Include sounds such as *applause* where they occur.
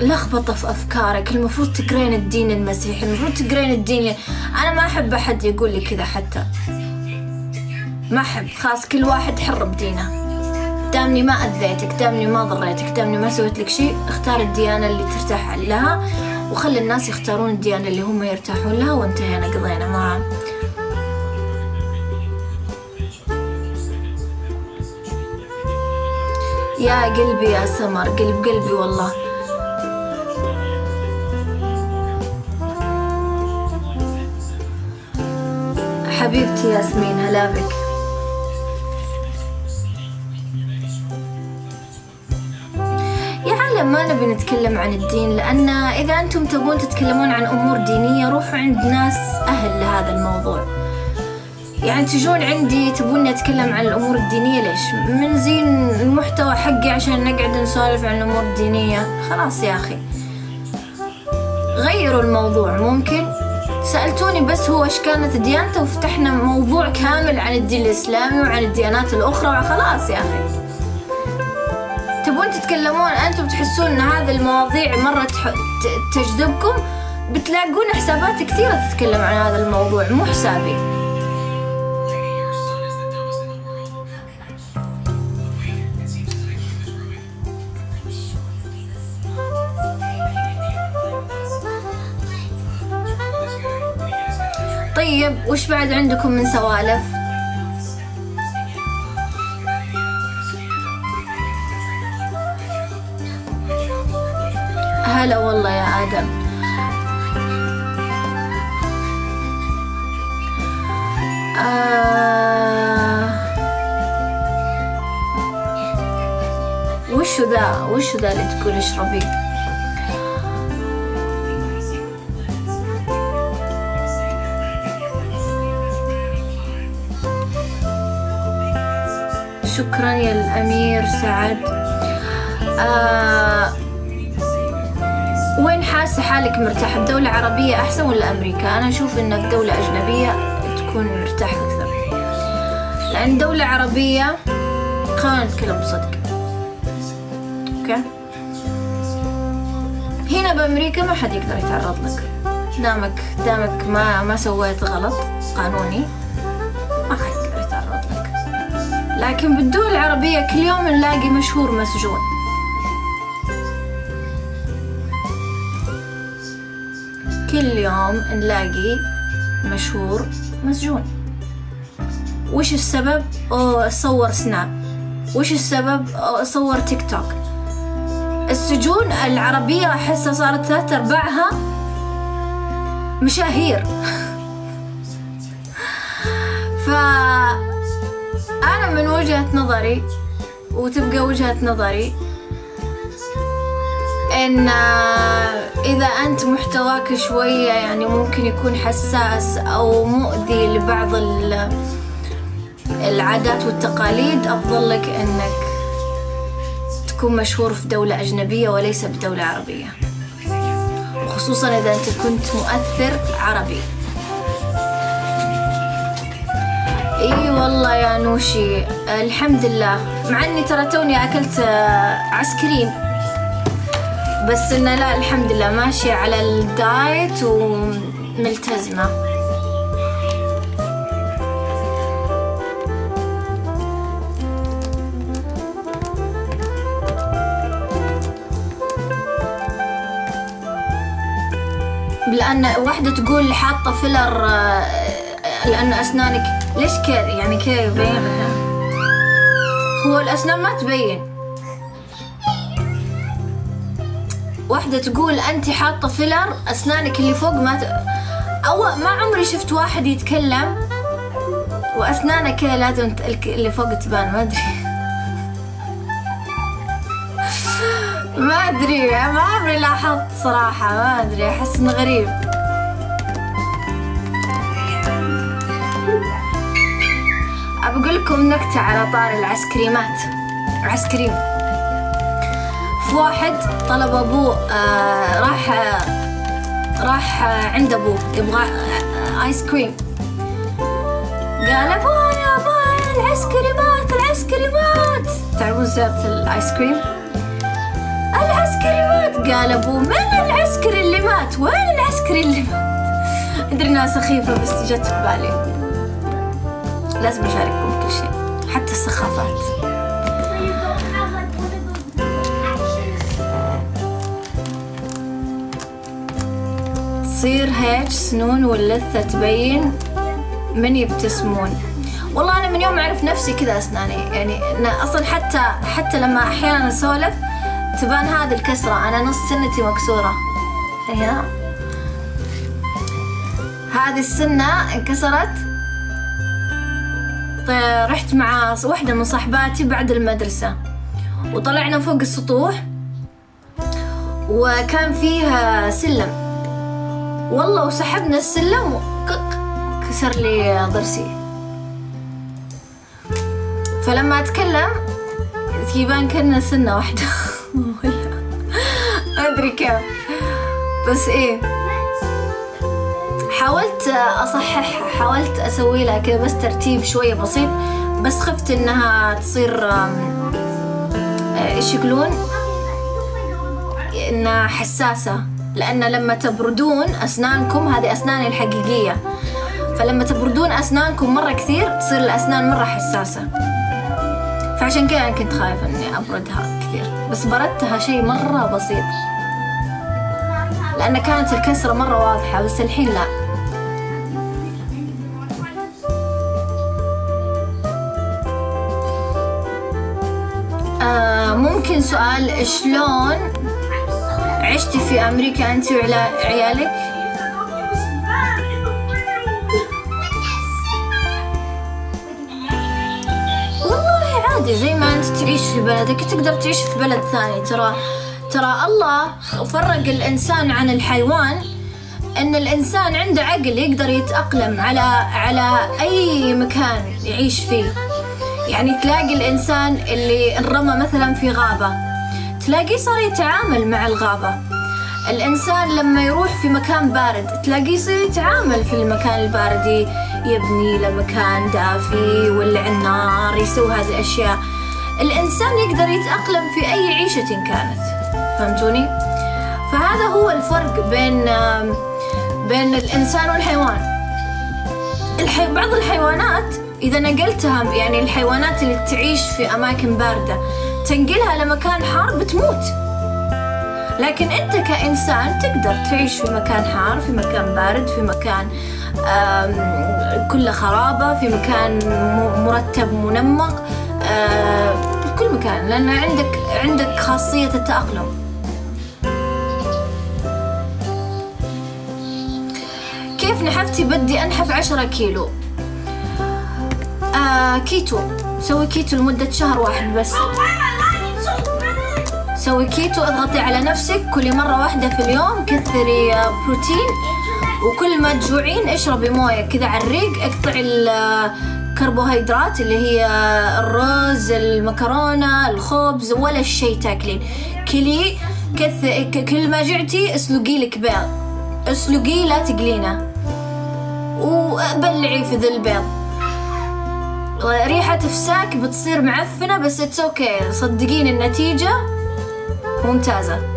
لخبطة في أفكارك. المفروض تقرين الدين المسيحي المفروض تقرين الدين أنا ما أحب أحد يقول لي كذا حتى. ما أحب. خلاص كل واحد حر بدينه. دامني ما أذيتك دامني ما ضريتك دامني ما سويت لك شيء اختار الديانة اللي ترتاح لها وخلي الناس يختارون الديانة اللي هم يرتاحون لها وانتهينا قضينا. ما يا قلبي يا سمر قلب قلبي والله. حبيبتي ياسمين هلا بك يا عالم ما نبي نتكلم عن الدين لأن إذا أنتم تبون تتكلمون عن أمور دينية روحوا عند ناس أهل لهذا الموضوع. يعني تجون عندي تبوني أتكلم عن الأمور الدينية ليش؟ من زين المحتوى حقي عشان نقعد نسولف عن الأمور الدينية. خلاص يا أخي. غيروا الموضوع ممكن؟ سألتوني بس هو إيش كانت ديانته وفتحنا موضوع كامل عن الدين الإسلامي وعن الديانات الأخرى وخلاص يا أخي تبون تتكلمون أنتم تحسون أن هذه المواضيع مرة تجذبكم؟ بتلاقون حسابات كثيرة تتكلم عن هذا الموضوع مو حسابي. وش بعد عندكم من سوالف؟ هلا والله يا آدم آه وشو ذا وشو ذا اللي تقول اشربي شكرا يا الأمير سعد. آه وين حاسة حالك مرتاحة بدولة عربية أحسن ولا أمريكا؟ أنا أشوف إن في دولة أجنبية تكون مرتاح أكثر. لأن دولة عربية خلينا نتكلم بصدق. أوكي؟ هنا بأمريكا ما حد يقدر يتعرض لك. دامك دامك ما ما سويت غلط قانوني. لكن بالدول العربية كل يوم نلاقي مشهور مسجون. كل يوم نلاقي مشهور مسجون. وش السبب؟ أوه صور سناب. وش السبب؟ أوه صور تيك توك. السجون العربية أحسها صارت ثلاثة أرباعها مشاهير. *laughs* ف من وجهة نظري وتبقى وجهة نظري إن إذا أنت محتواك شوية يعني ممكن يكون حساس أو مؤذي لبعض ال- العادات والتقاليد أفضل لك إنك تكون مشهور في دولة أجنبية وليس بدولة عربية. وخصوصا إذا أنت كنت مؤثر عربي. إي والله يا نوشي. الحمد لله مع إني ترى توني أكلت آه، آيسكريم بس إنه لا الحمد لله ماشية على ال diet وملتزمة. لأن واحدة تقول حاطة filler لأن أسنانك ليش كذا يعني كذا يبين؟ هو الأسنان ما تبين. واحدة تقول أنت حاطة فيلر أسنانك اللي فوق ما ت... أو ما عمري شفت واحد يتكلم وأسنانه كذا لازم اللي فوق تبان ما أدري. *laughs* ما أدري ما عمري لاحظت صراحة ما أدري أحس إنه غريب. لكم نكتة على طار العسكريمات. عسكريم. في واحد طلب أبوه آه راح راح عند أبوه يبغى آيس كريم. قال أبويا أبويا العسكريمات العسكريمات. تعرفون سيرة الآيس كريم؟ العسكريمات. مات قال أبوه من العسكري اللي مات؟ وين العسكري اللي مات؟ أدري إنها سخيفة بس جت في بالي. لازم أشارككم. كل شيء حتى السخافات. تصير هيك سنون واللثة تبين من يبتسمون. والله أنا من يوم أعرف نفسي كذا أسناني يعني أنا أصلا حتى حتى لما أحيانا أسولف تبان هذه الكسرة أنا نص سنتي مكسورة. هنا هذه السنة انكسرت. طيب رحت مع واحدة من صاحباتي بعد المدرسة. وطلعنا فوق السطوح وكان فيها سلم. والله وسحبنا السلم كسر لي ضرسي. فلما أتكلم يبان كأنه سنة واحدة. ما *laughs* أدري كيف. بس إيه. حاولت أصحح حاولت أسوي لها كذا بس ترتيب شوية بسيط بس خفت إنها تصير إيش يقولون؟ إنها حساسة لأن لما تبردون أسنانكم هذه أسناني الحقيقية فلما تبردون أسنانكم مرة كثير تصير الأسنان مرة حساسة. فعشان كذا كنت خايفة إني أبردها كثير بس بردتها شيء مرة بسيط. لأن كانت الكسرة مرة واضحة بس الحين لا. ممكن سؤال شلون عشتي في أمريكا أنت وعيالك؟ والله عادي زي ما أنت تعيش في بلدك تقدر تعيش في بلد ثاني ترى ترى الله فرق الإنسان عن الحيوان إن الإنسان عنده عقل يقدر يتأقلم على على أي مكان يعيش فيه يعني تلاقي الإنسان اللي انرمى مثلا في غابة تلاقيه صار يتعامل مع الغابة. الإنسان لما يروح في مكان بارد تلاقيه يصير يتعامل في المكان البارد يبني له مكان دافي يولع النار يسوي هذه الأشياء. الإنسان يقدر يتأقلم في أي عيشة كانت. فهمتوني؟ فهذا هو الفرق بين بين الإنسان والحيوان. الحي... بعض الحيوانات إذا نقلتها يعني الحيوانات اللي تعيش في أماكن باردة تنقلها لمكان حار بتموت. لكن أنت كإنسان تقدر تعيش في مكان حار في مكان بارد في مكان كله خرابة في مكان مرتب منمق في كل مكان لأن عندك عندك خاصية التأقلم. كيف نحفتي بدي أنحف عشرة كيلو؟ آه كيتو. سوي كيتو لمدة شهر واحد بس. سوي كيتو اضغطي على نفسك. كل مرة واحدة في اليوم كثري بروتين. وكل ما تجوعين اشربي موية كذا على الريق. اقطعي الكربوهيدرات اللي هي الرز المكرونة الخبز ولا شيء تاكلين. كلي كث... كل ما جعتي اسلقي لك بيض. اسلقيه لا تقلينه. وبلعي في ذا البيض. ريحة إفساك بتصير معفنة بس it's okay صدقيني النتيجة ممتازة.